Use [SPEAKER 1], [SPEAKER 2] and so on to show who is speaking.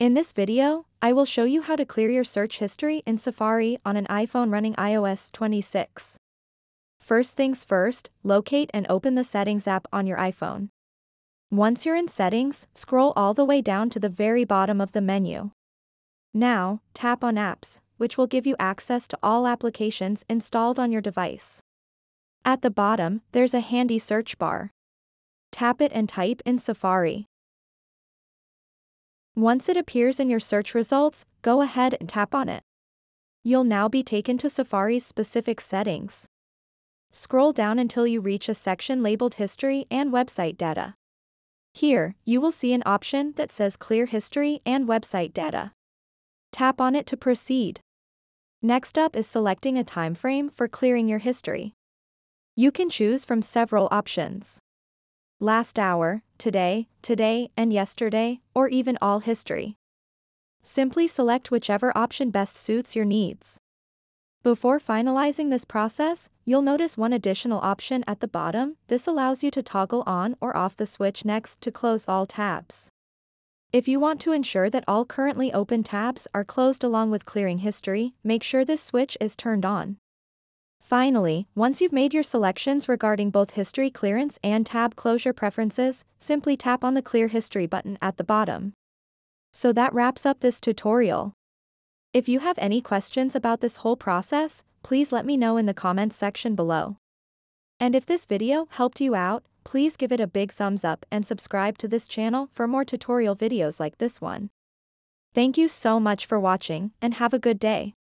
[SPEAKER 1] In this video, I will show you how to clear your search history in Safari on an iPhone running iOS 26. First things first, locate and open the Settings app on your iPhone. Once you're in Settings, scroll all the way down to the very bottom of the menu. Now, tap on Apps, which will give you access to all applications installed on your device. At the bottom, there's a handy search bar. Tap it and type in Safari. Once it appears in your search results, go ahead and tap on it. You'll now be taken to Safari's specific settings. Scroll down until you reach a section labeled History and Website Data. Here, you will see an option that says Clear History and Website Data. Tap on it to proceed. Next up is selecting a time frame for clearing your history. You can choose from several options. Last hour, today, today, and yesterday, or even all history. Simply select whichever option best suits your needs. Before finalizing this process, you'll notice one additional option at the bottom, this allows you to toggle on or off the switch next to close all tabs. If you want to ensure that all currently open tabs are closed along with clearing history, make sure this switch is turned on. Finally, once you've made your selections regarding both history clearance and tab closure preferences, simply tap on the Clear History button at the bottom. So that wraps up this tutorial. If you have any questions about this whole process, please let me know in the comments section below. And if this video helped you out, please give it a big thumbs up and subscribe to this channel for more tutorial videos like this one. Thank you so much for watching and have a good day.